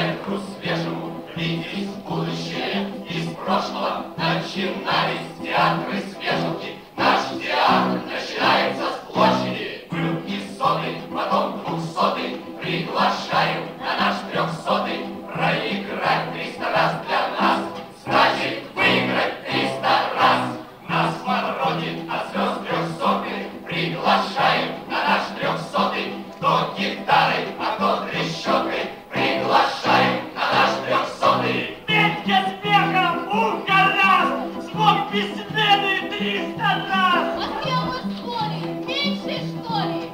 сверху свежему Виделись будущее. Из прошлого Начинались театры свеженки Наш театр начинается с площади. Был и сотый, потом двухсотый Приглашаем на наш трехсотый. Проиграть триста раз для нас. Значит выиграть триста раз. Нас морозит от звезд трехсотых. Приглашаем письменный триста раз. А кем вы спорили? Меньше, что ли?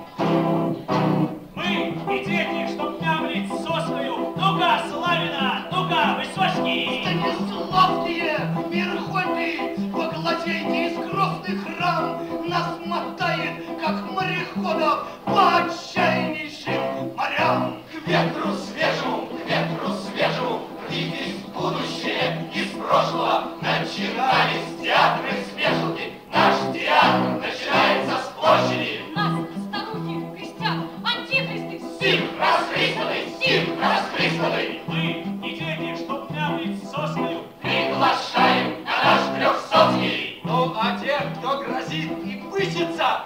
Мы и дети, чтоб мямлить сосною. Ну-ка, Славина, ну-ка, Высоцкий. Станиславские, верховный, поглазейте из грозных ран, нас мотает, как мореходов, по отчаяннейшим морям. К ветру свежему, к ветру свежему, рвитесь в будущее из прошлого. Начинались а тех, кто грозит и высится,